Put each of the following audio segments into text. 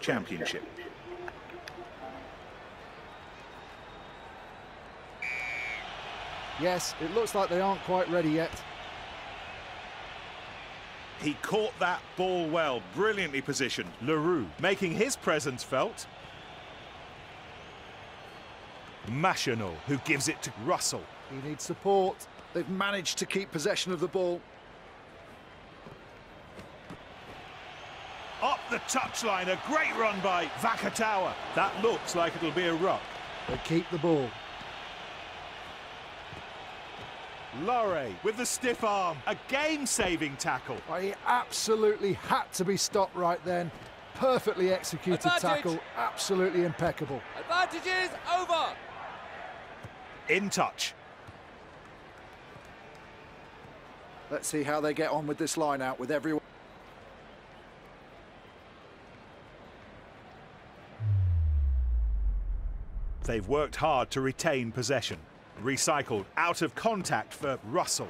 Championship. Yes, it looks like they aren't quite ready yet. He caught that ball well, brilliantly positioned. Le Roux making his presence felt. Machenaud, who gives it to Russell. He needs support. They've managed to keep possession of the ball. Up the touchline, a great run by Vakatawa. That looks like it'll be a ruck. They keep the ball. Lauret with the stiff arm, a game-saving tackle. Oh, he absolutely had to be stopped right then. Perfectly executed Advantage. tackle, absolutely impeccable. Advantages over. In touch. Let's see how they get on with this line out with everyone. They've worked hard to retain possession. Recycled out of contact for Russell.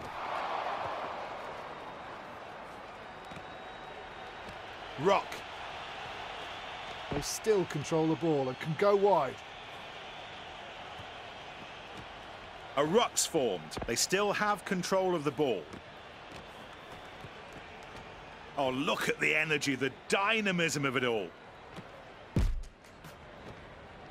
Ruck. They still control the ball and can go wide. A ruck's formed. They still have control of the ball. Oh, look at the energy, the dynamism of it all.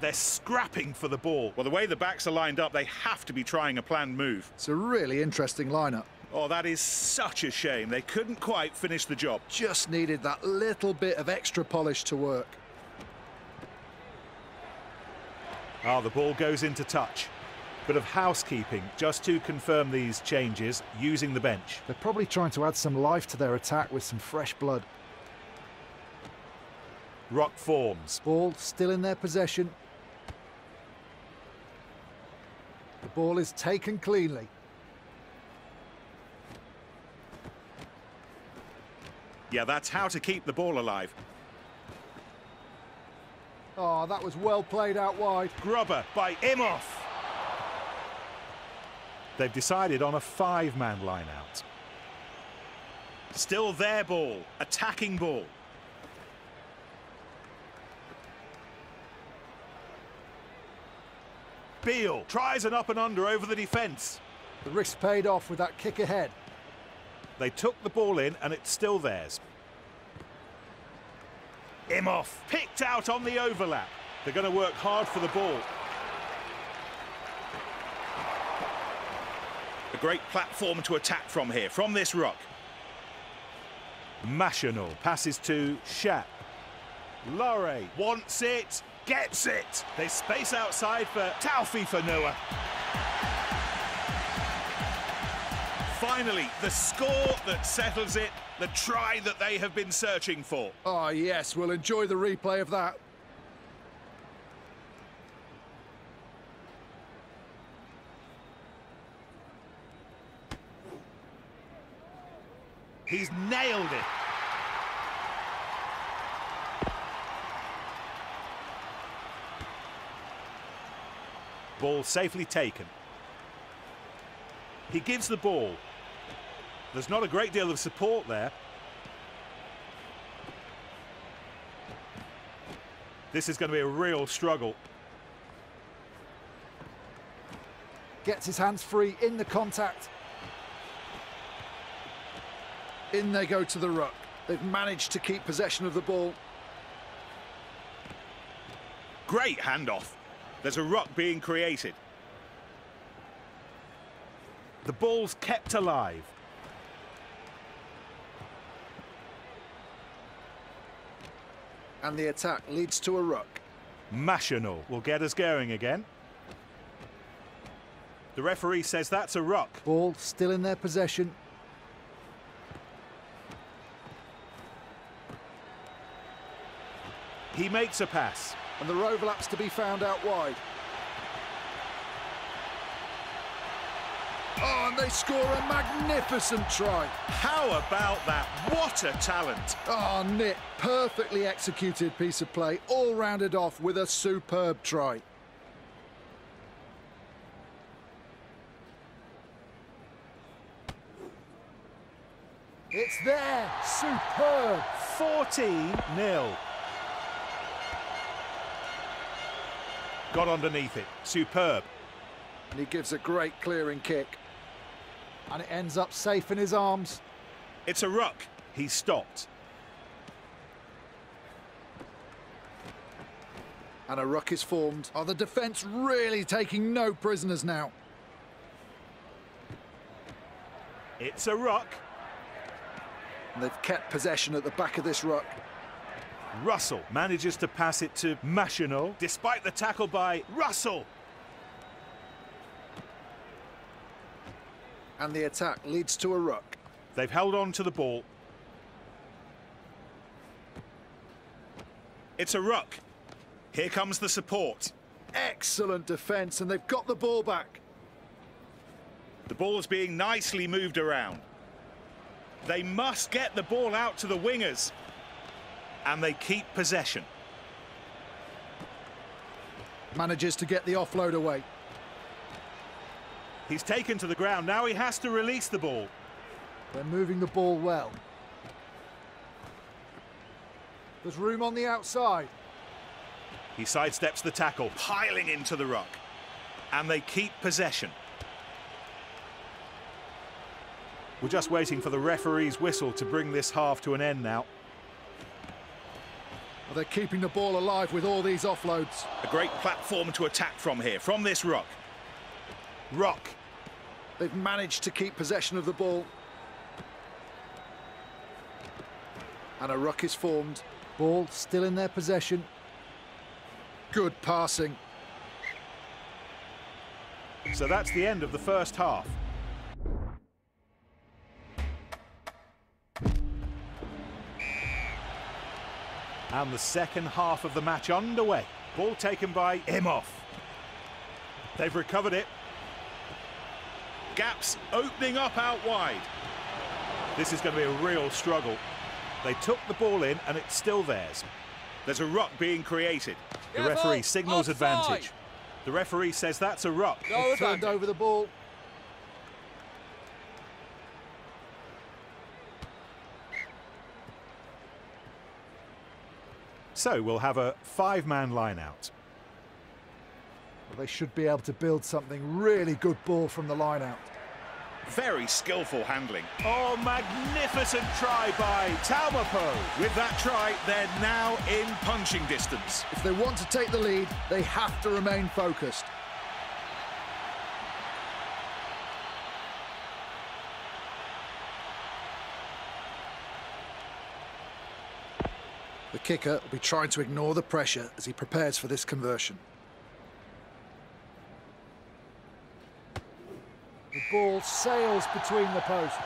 They're scrapping for the ball. Well, the way the backs are lined up, they have to be trying a planned move. It's a really interesting lineup. Oh, that is such a shame. They couldn't quite finish the job. Just needed that little bit of extra polish to work. Ah, the ball goes into touch. Bit of housekeeping just to confirm these changes using the bench. They're probably trying to add some life to their attack with some fresh blood. Ruck forms. Ball still in their possession. The ball is taken cleanly. Yeah, that's how to keep the ball alive. Oh, that was well played out wide. Grubber by Imhoff. They've decided on a five-man line-out. Still their ball. Attacking ball. Beale tries an up and under over the defence. The risk paid off with that kick ahead. They took the ball in and it's still theirs. Imhoff picked out on the overlap. They're going to work hard for the ball. A great platform to attack from here, from this ruck. Machenaud passes to Chat. Lauret wants it, gets it. They space outside for Taofifenua. Finally, the score that settles it, the try that they have been searching for. Oh, yes, we'll enjoy the replay of that. He's nailed it. Ball safely taken. He gives the ball. There's not a great deal of support there. This is going to be a real struggle. Gets his hands free in the contact. In they go to the ruck. They've managed to keep possession of the ball. Great handoff. There's a ruck being created. The ball's kept alive. And the attack leads to a ruck. Machenaud will get us going again. The referee says that's a ruck. Ball still in their possession. He makes a pass. And the overlaps to be found out wide. Oh, and they score a magnificent try. How about that? What a talent. Oh, Nick, perfectly executed piece of play, all rounded off with a superb try. It's there, superb. 14 Got underneath it. Superb. And he gives a great clearing kick. And it ends up safe in his arms. It's a ruck. He's stopped. And a ruck is formed. Are the defence really taking no prisoners now? It's a ruck. And they've kept possession at the back of this ruck. Russell manages to pass it to Machenaud. Despite the tackle by Russell. And the attack leads to a ruck. They've held on to the ball. It's a ruck. Here comes the support. Excellent defence, and they've got the ball back. The ball's being nicely moved around. They must get the ball out to the wingers. And they keep possession. Manages to get the offload away. He's taken to the ground. Now he has to release the ball. They're moving the ball well. There's room on the outside. He sidesteps the tackle. Piling into the ruck. And they keep possession. We're just waiting for the referee's whistle to bring this half to an end now. Well, they're keeping the ball alive with all these offloads. A great platform to attack from here, from this ruck. Ruck. They've managed to keep possession of the ball. And a ruck is formed. Ball still in their possession. Good passing. So that's the end of the first half. And the second half of the match underway. Ball taken by Imhoff. They've recovered it. Gaps opening up out wide. This is going to be a real struggle. They took the ball in and it's still theirs. There's a ruck being created. The referee signals advantage. The referee says that's a ruck. They've turned over the ball. So we'll have a five-man line-out. Well, they should be able to build something really good ball from the line out. Very skillful handling. Oh, magnificent try by Taumapo. With that try, they're now in punching distance. If they want to take the lead, they have to remain focused. Kicker will be trying to ignore the pressure as he prepares for this conversion. The ball sails between the posts.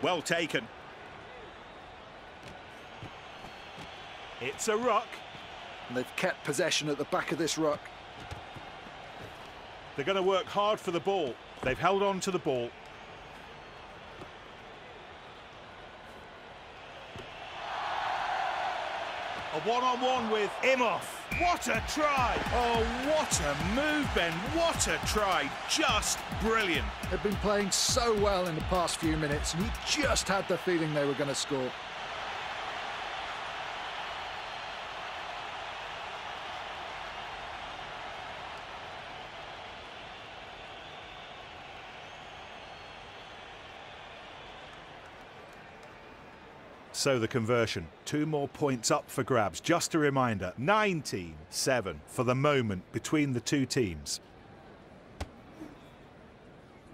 Well taken. It's a ruck. And they've kept possession at the back of this ruck. They're going to work hard for the ball. They've held on to the ball. A one-on-one with Imhoff. What a try! Oh, what a move, Ben. What a try. Just brilliant. They've been playing so well in the past few minutes, and you just had the feeling they were going to score. So the conversion, two more points up for grabs. Just a reminder, 19-7 for the moment between the two teams.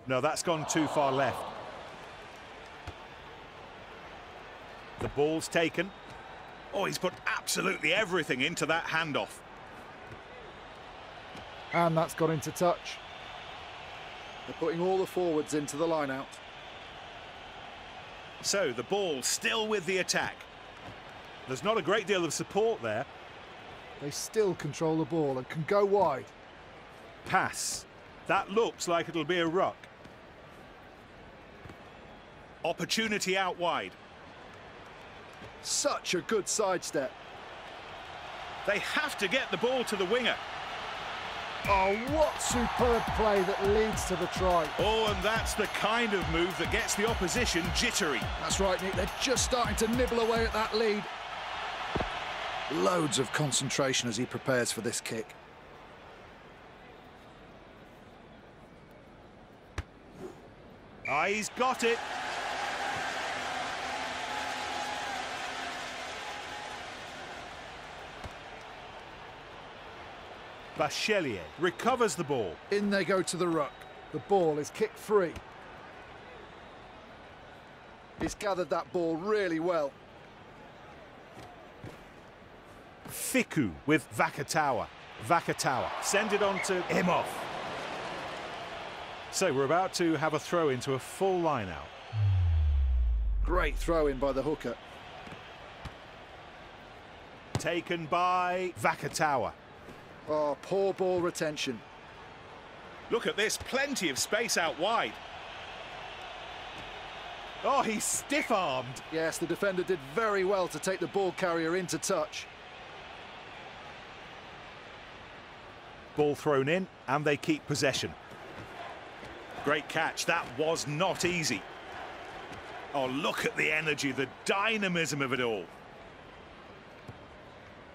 No, that's gone too far left. The ball's taken. Oh, he's put absolutely everything into that handoff. And that's gone into touch. They're putting all the forwards into the line out. So the ball still with the attack. There's not a great deal of support there. They still control the ball and can go wide. Pass. That looks like it'll be a ruck. Opportunity out wide. Such a good sidestep. They have to get the ball to the winger. Oh, what superb play that leads to the try. Oh, and that's the kind of move that gets the opposition jittery. That's right, Nick. They're just starting to nibble away at that lead. Loads of concentration as he prepares for this kick. Ah, he's got it. Bachelier recovers the ball. In they go to the ruck. The ball is kicked free. He's gathered that ball really well. Fickou with Vakatawa. Vakatawa send it on to Imhoff. So we're about to have a throw into a full line out. Great throw in by the hooker. Taken by Vakatawa. Oh, poor ball retention. Look at this, plenty of space out wide. Oh, he's stiff-armed. Yes, the defender did very well to take the ball carrier into touch. Ball thrown in, and they keep possession. Great catch, that was not easy. Oh, look at the energy, the dynamism of it all.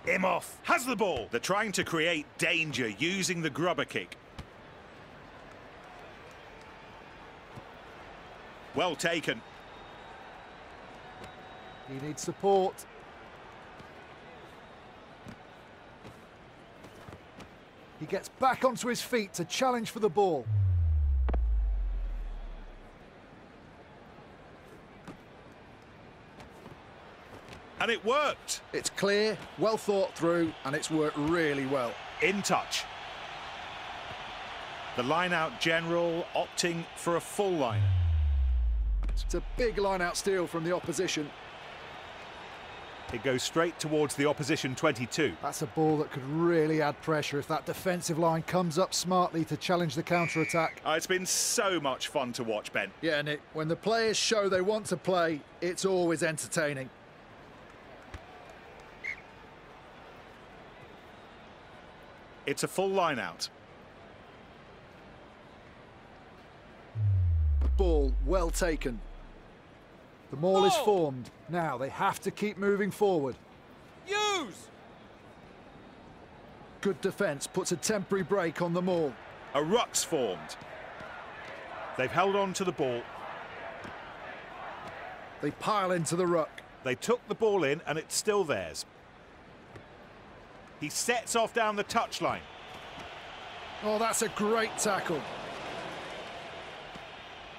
Imhoff has the ball. They're trying to create danger using the grubber kick. Well taken. He needs support. He gets back onto his feet to challenge for the ball. And it worked. It's clear, well thought through, and it's worked really well. In touch. The line-out general opting for a full line. It's a big line-out steal from the opposition. It goes straight towards the opposition 22. That's a ball that could really add pressure if that defensive line comes up smartly to challenge the counter-attack. Oh, it's been so much fun to watch, Ben. Yeah, Nick, when the players show they want to play, it's always entertaining. It's a full line out. Ball well taken. The maul is formed. Now they have to keep moving forward. Use! Good defence puts a temporary break on the maul. A ruck's formed. They've held on to the ball. They pile into the ruck. They took the ball in, and it's still theirs. He sets off down the touchline. Oh, that's a great tackle.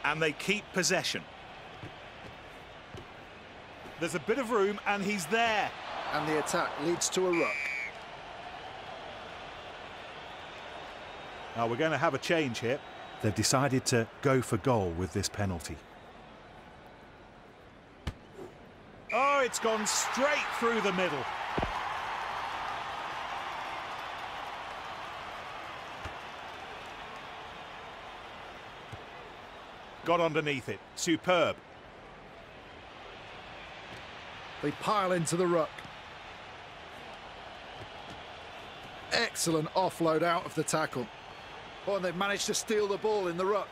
And they keep possession. There's a bit of room, and he's there. And the attack leads to a ruck. Now we're going to have a change here. They've decided to go for goal with this penalty. Oh, it's gone straight through the middle. Got underneath it. Superb. They pile into the ruck. Excellent offload out of the tackle. Oh, and they've managed to steal the ball in the ruck.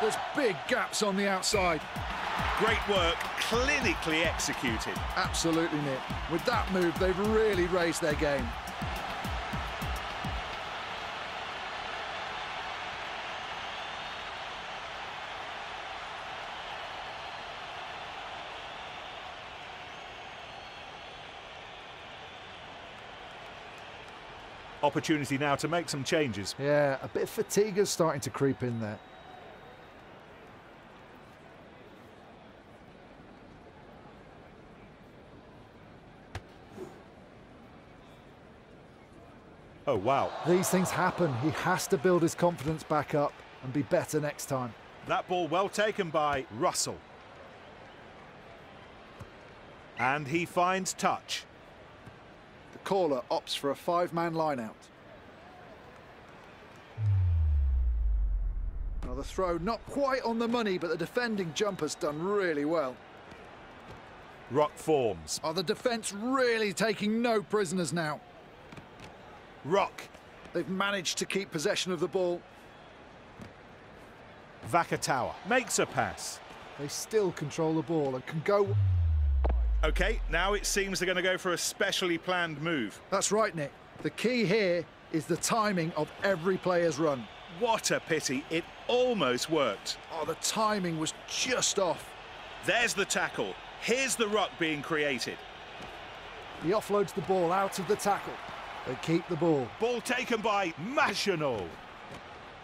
There's big gaps on the outside. Great work, clinically executed. Absolutely, Nick. With that move, they've really raised their game. Opportunity now to make some changes. Yeah, a bit of fatigue is starting to creep in there. Oh, wow. These things happen. He has to build his confidence back up and be better next time. That ball well taken by Russell. And he finds touch. Caller opts for a five-man line-out. Now the throw not quite on the money, but the defending jumper's done really well. Ruck forms. Are the defence really taking no prisoners now? Ruck. They've managed to keep possession of the ball. Vakatawa makes a pass. They still control the ball and can go... OK, now it seems they're going to go for a specially planned move. That's right, Nick. The key here is the timing of every player's run. What a pity. It almost worked. Oh, the timing was just off. There's the tackle. Here's the ruck being created. He offloads the ball out of the tackle. They keep the ball. Ball taken by Machenaud.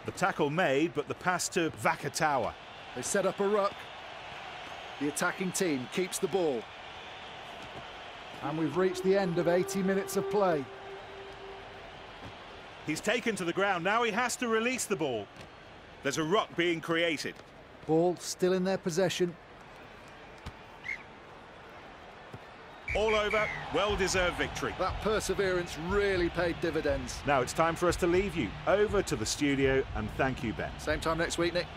The tackle made, but the pass to Vakatawa. They set up a ruck. The attacking team keeps the ball. And we've reached the end of 80 minutes of play. He's taken to the ground. Now he has to release the ball. There's a ruck being created. Ball still in their possession. All over. Well-deserved victory. That perseverance really paid dividends. Now it's time for us to leave you. Over to the studio and thank you, Ben. Same time next week, Nick.